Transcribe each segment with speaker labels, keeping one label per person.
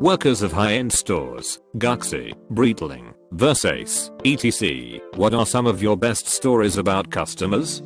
Speaker 1: Workers of high-end stores, Gucci, Breitling, Versace, etc. What are some of your best stories about customers?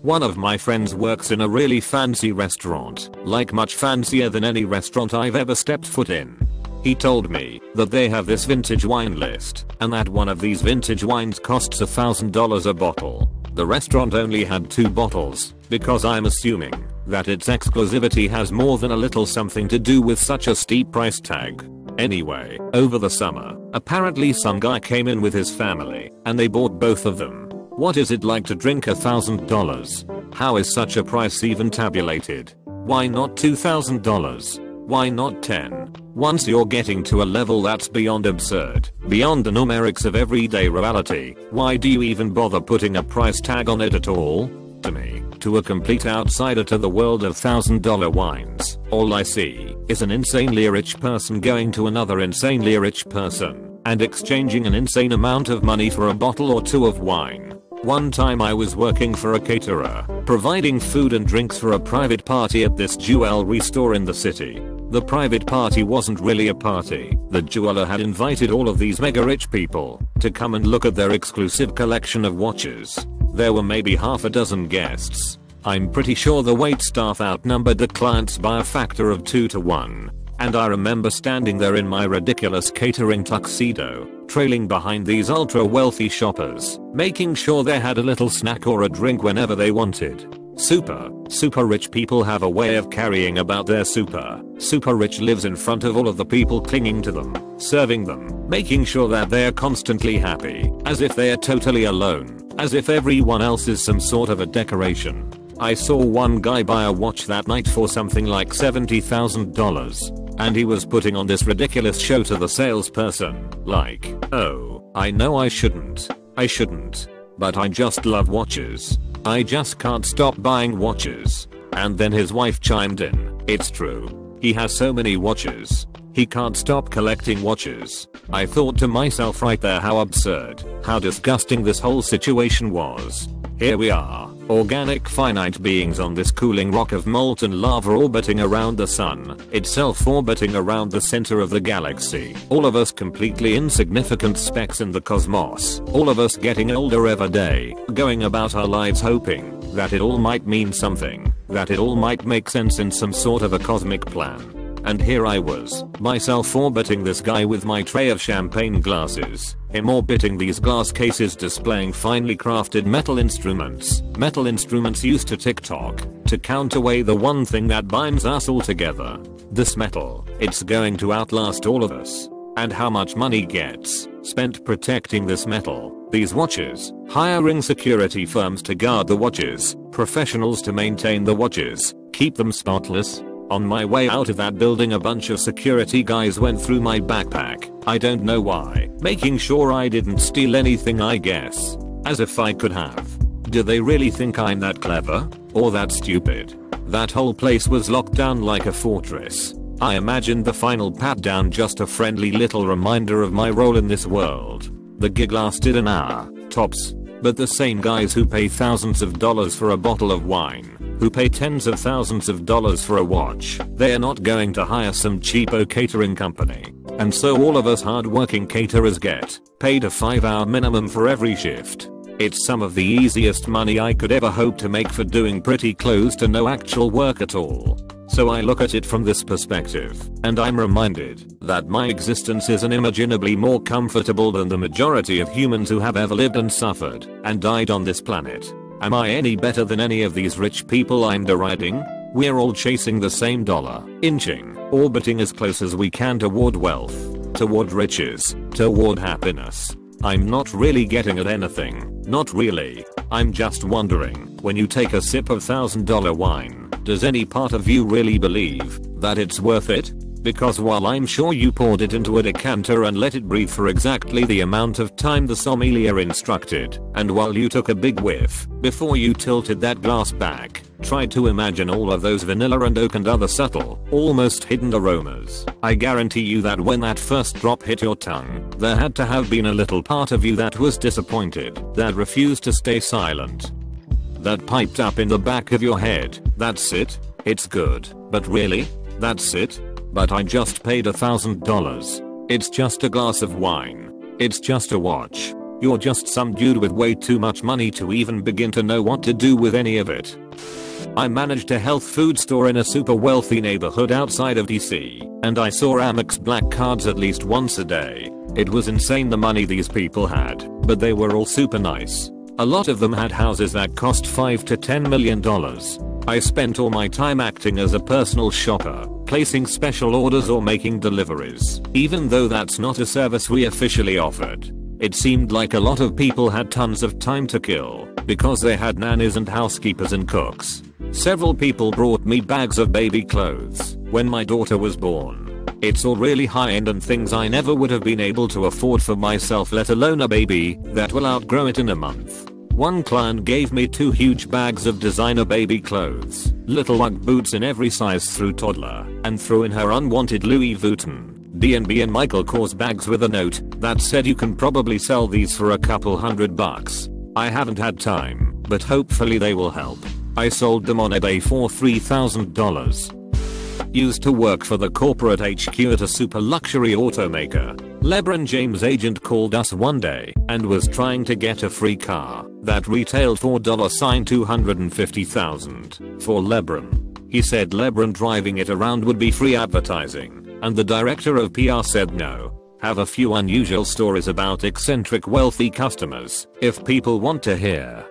Speaker 1: One of my friends works in a really fancy restaurant, like much fancier than any restaurant I've ever stepped foot in. He told me that they have this vintage wine list and that one of these vintage wines costs a thousand dollars a bottle. The restaurant only had two bottles because I'm assuming that its exclusivity has more than a little something to do with such a steep price tag. Anyway, over the summer, apparently some guy came in with his family, and they bought both of them. What is it like to drink a thousand dollars? How is such a price even tabulated? Why not two thousand dollars? Why not 10? Once you're getting to a level that's beyond absurd, beyond the numerics of everyday reality, why do you even bother putting a price tag on it at all? To me, to a complete outsider to the world of thousand dollar wines, all I see is an insanely rich person going to another insanely rich person and exchanging an insane amount of money for a bottle or two of wine. One time I was working for a caterer, providing food and drinks for a private party at this jewelry store in the city. The private party wasn't really a party. The jeweler had invited all of these mega rich people to come and look at their exclusive collection of watches. There were maybe half a dozen guests. I'm pretty sure the wait staff outnumbered the clients by a factor of 2 to 1. And I remember standing there in my ridiculous catering tuxedo, trailing behind these ultra wealthy shoppers, making sure they had a little snack or a drink whenever they wanted. Super, super rich people have a way of carrying about their super. Super rich lives in front of all of the people clinging to them, serving them, making sure that they are constantly happy, as if they are totally alone, as if everyone else is some sort of a decoration. I saw one guy buy a watch that night for something like $70,000. And he was putting on this ridiculous show to the salesperson, like, oh, I know I shouldn't. I shouldn't. But I just love watches. I just can't stop buying watches. And then his wife chimed in, it's true. He has so many watches. He can't stop collecting watches. I thought to myself right there how absurd, how disgusting this whole situation was. Here we are, organic finite beings on this cooling rock of molten lava orbiting around the sun, itself orbiting around the center of the galaxy. All of us completely insignificant specks in the cosmos. All of us getting older every day, going about our lives hoping that it all might mean something, that it all might make sense in some sort of a cosmic plan. And here I was, myself orbiting this guy with my tray of champagne glasses, him orbiting these glass cases displaying finely crafted metal instruments, metal instruments used to tick-tock, to count away the one thing that binds us all together. This metal, it's going to outlast all of us. And how much money gets spent protecting this metal, these watches, hiring security firms to guard the watches, professionals to maintain the watches, keep them spotless, on my way out of that building a bunch of security guys went through my backpack, I don't know why, making sure I didn't steal anything I guess. As if I could have. Do they really think I'm that clever? Or that stupid? That whole place was locked down like a fortress. I imagined the final pat down just a friendly little reminder of my role in this world. The gig lasted an hour, tops. But the same guys who pay thousands of dollars for a bottle of wine who pay tens of thousands of dollars for a watch, they are not going to hire some cheapo catering company. And so all of us hardworking caterers get paid a 5 hour minimum for every shift. It's some of the easiest money I could ever hope to make for doing pretty close to no actual work at all. So I look at it from this perspective, and I'm reminded that my existence is unimaginably more comfortable than the majority of humans who have ever lived and suffered and died on this planet. Am I any better than any of these rich people I'm deriding? We're all chasing the same dollar, inching, orbiting as close as we can toward wealth, toward riches, toward happiness. I'm not really getting at anything, not really. I'm just wondering, when you take a sip of thousand dollar wine, does any part of you really believe that it's worth it? Because while I'm sure you poured it into a decanter and let it breathe for exactly the amount of time the sommelier instructed, and while you took a big whiff, before you tilted that glass back, try to imagine all of those vanilla and oak and other subtle, almost hidden aromas. I guarantee you that when that first drop hit your tongue, there had to have been a little part of you that was disappointed, that refused to stay silent. That piped up in the back of your head, that's it? It's good, but really? That's it? But I just paid a thousand dollars. It's just a glass of wine. It's just a watch. You're just some dude with way too much money to even begin to know what to do with any of it. I managed a health food store in a super wealthy neighborhood outside of DC, and I saw Amex black cards at least once a day. It was insane the money these people had, but they were all super nice. A lot of them had houses that cost 5 to 10 million dollars. I spent all my time acting as a personal shopper, placing special orders or making deliveries, even though that's not a service we officially offered. It seemed like a lot of people had tons of time to kill because they had nannies and housekeepers and cooks. Several people brought me bags of baby clothes when my daughter was born. It's all really high end and things I never would have been able to afford for myself let alone a baby that will outgrow it in a month. One client gave me two huge bags of designer baby clothes, little Ugg boots in every size through toddler, and threw in her unwanted Louis Vuitton, D&B and Michael Kors bags with a note that said you can probably sell these for a couple hundred bucks. I haven't had time, but hopefully they will help. I sold them on eBay for $3,000. Used to work for the corporate HQ at a super luxury automaker. LeBron James agent called us one day and was trying to get a free car that retailed for $250,000 for LeBron. He said LeBron driving it around would be free advertising, and the director of PR said no. Have a few unusual stories about eccentric wealthy customers if people want to hear.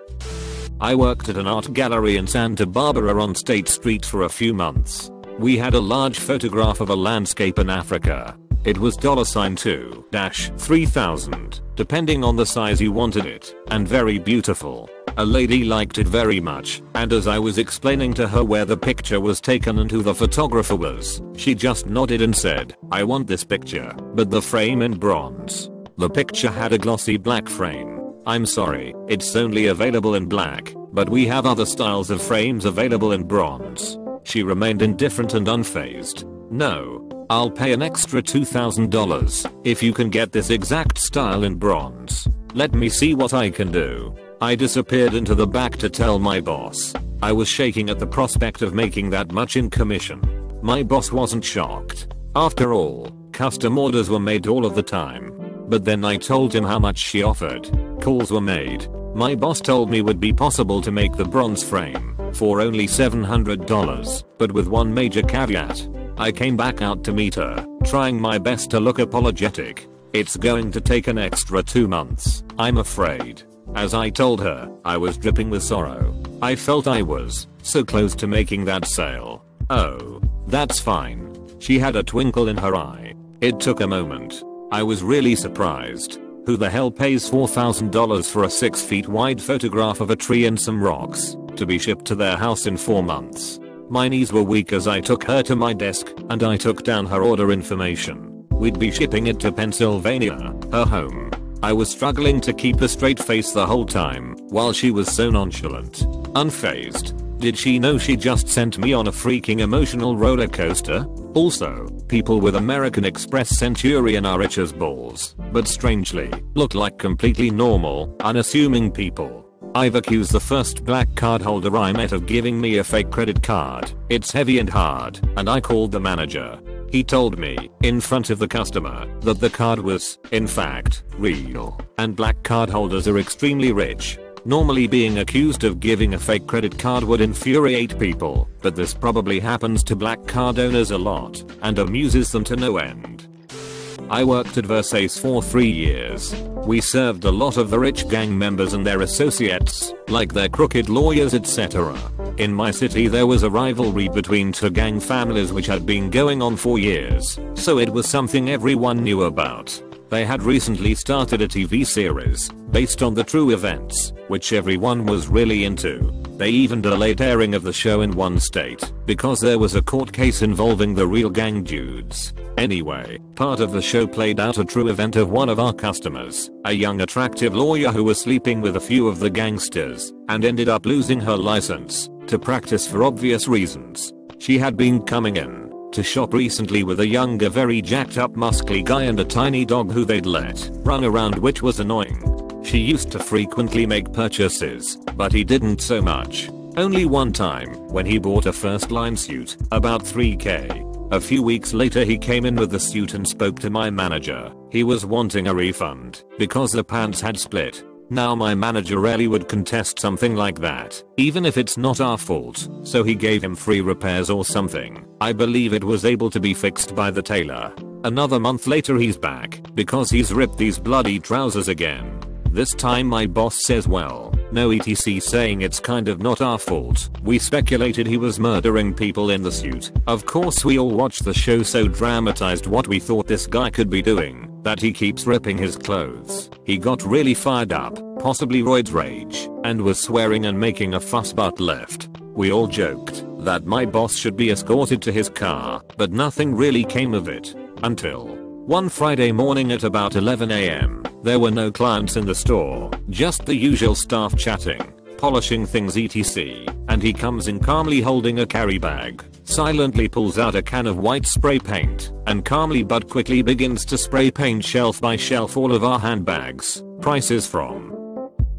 Speaker 1: I worked at an art gallery in Santa Barbara on State Street for a few months. We had a large photograph of a landscape in Africa. It was $2-3000, depending on the size you wanted it, and very beautiful. A lady liked it very much, and as I was explaining to her where the picture was taken and who the photographer was, she just nodded and said, I want this picture, but the frame in bronze. The picture had a glossy black frame I'm sorry, it's only available in black, but we have other styles of frames available in bronze. She remained indifferent and unfazed. No, I'll pay an extra $2,000 if you can get this exact style in bronze. Let me see what I can do. I disappeared into the back to tell my boss. I was shaking at the prospect of making that much in commission. My boss wasn't shocked. After all, custom orders were made all of the time. But then I told him how much she offered. Calls were made. My boss told me it would be possible to make the bronze frame for only $700, but with one major caveat. I came back out to meet her, trying my best to look apologetic. It's going to take an extra two months, I'm afraid. As I told her, I was dripping with sorrow. I felt I was so close to making that sale. Oh, that's fine. She had a twinkle in her eye. It took a moment, I was really surprised. Who the hell pays $4,000 for a 6 feet wide photograph of a tree and some rocks to be shipped to their house in 4 months? My knees were weak as I took her to my desk and I took down her order information. We'd be shipping it to Pennsylvania, her home. I was struggling to keep a straight face the whole time while she was so nonchalant. Unfazed. Did she know she just sent me on a freaking emotional roller coaster? Also, people with American Express Centurion are rich as balls, but strangely, look like completely normal, unassuming people. I've accused the first black card holder I met of giving me a fake credit card. It's heavy and hard, and I called the manager. He told me, in front of the customer, that the card was, in fact, real, and black card holders are extremely rich, Normally being accused of giving a fake credit card would infuriate people, but this probably happens to black card owners a lot, and amuses them to no end. I worked at Versace for 3 years. We served a lot of the rich gang members and their associates, like their crooked lawyers etc. In my city there was a rivalry between two gang families which had been going on for years, so it was something everyone knew about. They had recently started a TV series based on the true events, which everyone was really into. They even delayed airing of the show in one state because there was a court case involving the real gang dudes. Anyway, part of the show played out a true event of one of our customers, a young attractive lawyer who was sleeping with a few of the gangsters and ended up losing her license to practice for obvious reasons. She had been coming in to shop recently with a younger very jacked up muscly guy and a tiny dog who they'd let run around which was annoying. She used to frequently make purchases, but he didn't so much. Only one time, when he bought a first line suit, about 3k. A few weeks later he came in with the suit and spoke to my manager. He was wanting a refund because the pants had split. Now my manager rarely would contest something like that, even if it's not our fault, so he gave him free repairs or something. I believe it was able to be fixed by the tailor. Another month later he's back, because he's ripped these bloody trousers again. This time my boss says well, no etc saying it's kind of not our fault. We speculated he was murdering people in the suit. Of course we all watched the show so dramatized what we thought this guy could be doing, that he keeps ripping his clothes. He got really fired up, possibly roids rage, and was swearing and making a fuss but left. We all joked that my boss should be escorted to his car, but nothing really came of it. Until one Friday morning at about 11am, there were no clients in the store, just the usual staff chatting, polishing things etc, and he comes in calmly holding a carry bag, silently pulls out a can of white spray paint, and calmly but quickly begins to spray paint shelf by shelf all of our handbags, prices from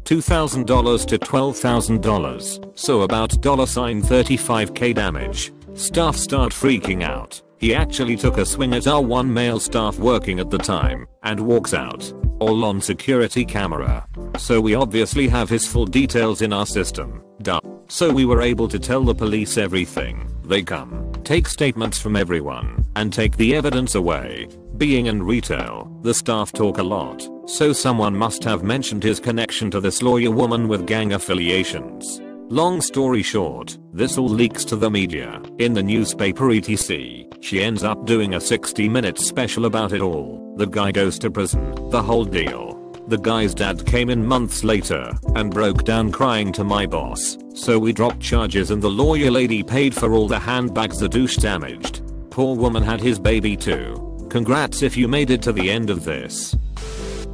Speaker 1: $2,000 to $12,000, so about $35k damage. Staff start freaking out. He actually took a swing at our one male staff working at the time and walks out. All on security camera. So we obviously have his full details in our system. Duh. So we were able to tell the police everything. They come, take statements from everyone, and take the evidence away. Being in retail, the staff talk a lot, so someone must have mentioned his connection to this lawyer woman with gang affiliations. Long story short, this all leaks to the media, in the newspaper etc. She ends up doing a 60 minute special about it all. The guy goes to prison, the whole deal. The guy's dad came in months later and broke down crying to my boss. So we dropped charges and the lawyer lady paid for all the handbags the douche damaged. Poor woman had his baby too. Congrats if you made it to the end of this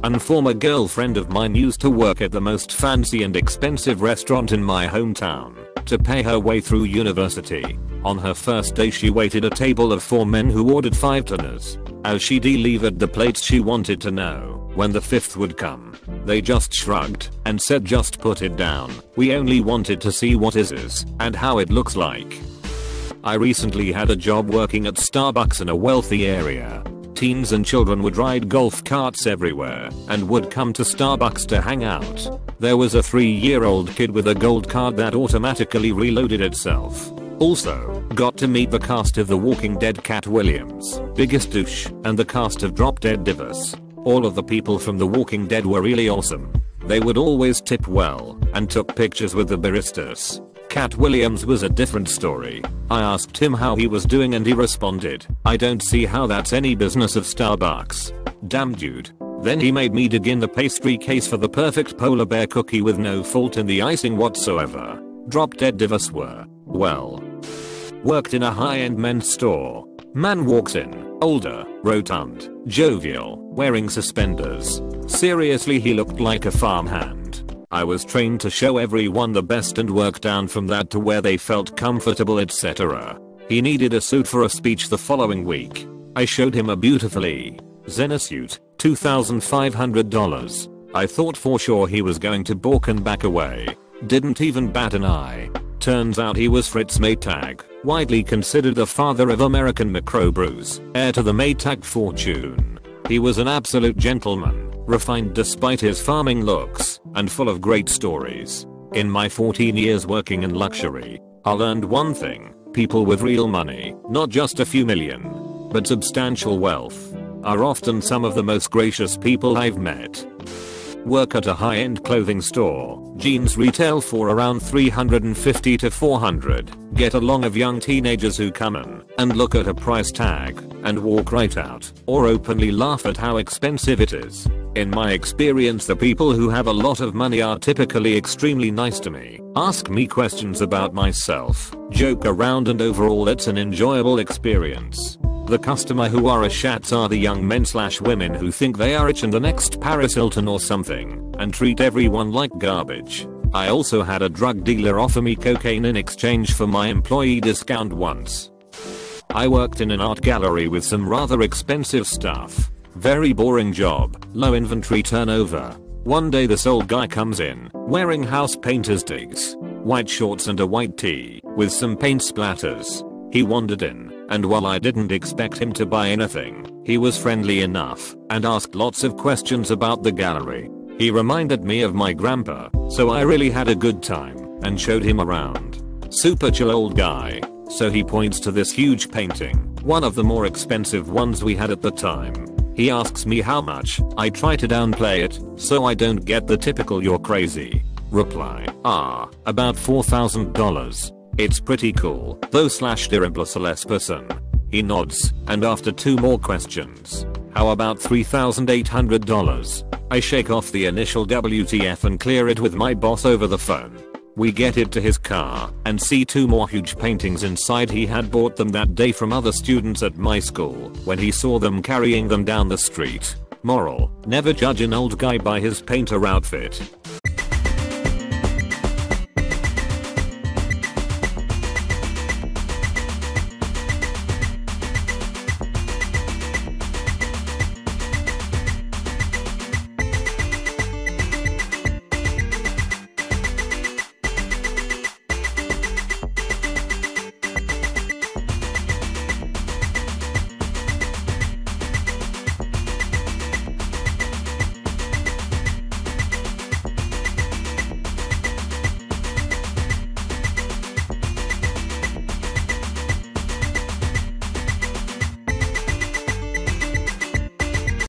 Speaker 1: and former girlfriend of mine used to work at the most fancy and expensive restaurant in my hometown to pay her way through university. On her first day she waited a table of four men who ordered five dinners. As she delivered the plates she wanted to know when the fifth would come. They just shrugged and said just put it down. We only wanted to see what is is and how it looks like. I recently had a job working at Starbucks in a wealthy area teens and children would ride golf carts everywhere and would come to Starbucks to hang out. There was a 3 year old kid with a gold card that automatically reloaded itself. Also, got to meet the cast of The Walking Dead Katt Williams, Biggest Douche, and the cast of Drop Dead Divas. All of the people from The Walking Dead were really awesome. They would always tip well and took pictures with the baristas. Katt Williams was a different story. I asked him how he was doing and he responded, I don't see how that's any business of Starbucks. Damn dude. Then he made me dig in the pastry case for the perfect polar bear cookie with no fault in the icing whatsoever. Drop dead divas were, well. Worked in a high-end men's store. Man walks in, older, rotund, jovial, wearing suspenders. Seriously he looked like a farmhand. I was trained to show everyone the best and work down from that to where they felt comfortable etc. He needed a suit for a speech the following week. I showed him a beautifully Zegna suit, $2,500. I thought for sure he was going to balk and back away. Didn't even bat an eye. Turns out he was Fritz Maytag, widely considered the father of American microbrews, heir to the Maytag fortune. He was an absolute gentleman, refined despite his farming looks, and full of great stories. In my 14 years working in luxury, I learned one thing, people with real money, not just a few million, but substantial wealth, are often some of the most gracious people I've met. Work at a high-end clothing store, jeans retail for around 350 to 400, get along of young teenagers who come in and look at a price tag and walk right out or openly laugh at how expensive it is. In my experience the people who have a lot of money are typically extremely nice to me, ask me questions about myself, joke around and overall it's an enjoyable experience. The customer who are a shats are the young men slash women who think they are rich and the next Paris Hilton or something, and treat everyone like garbage. I also had a drug dealer offer me cocaine in exchange for my employee discount once. I worked in an art gallery with some rather expensive stuff. Very boring job, low inventory turnover. One day this old guy comes in, wearing house painter's digs, white shorts and a white tee, with some paint splatters. He wandered in and while I didn't expect him to buy anything, he was friendly enough and asked lots of questions about the gallery. He reminded me of my grandpa, so I really had a good time and showed him around. Super chill old guy. So he points to this huge painting, one of the more expensive ones we had at the time. He asks me how much, I try to downplay it, so I don't get the typical you're crazy. Reply, ah, about $4,000. It's pretty cool, though slash diremplosales person. He nods, and after two more questions, how about $3,800? I shake off the initial WTF and clear it with my boss over the phone. We get it to his car and see two more huge paintings inside he had bought them that day from other students at my school when he saw them carrying them down the street. Moral, never judge an old guy by his painter outfit.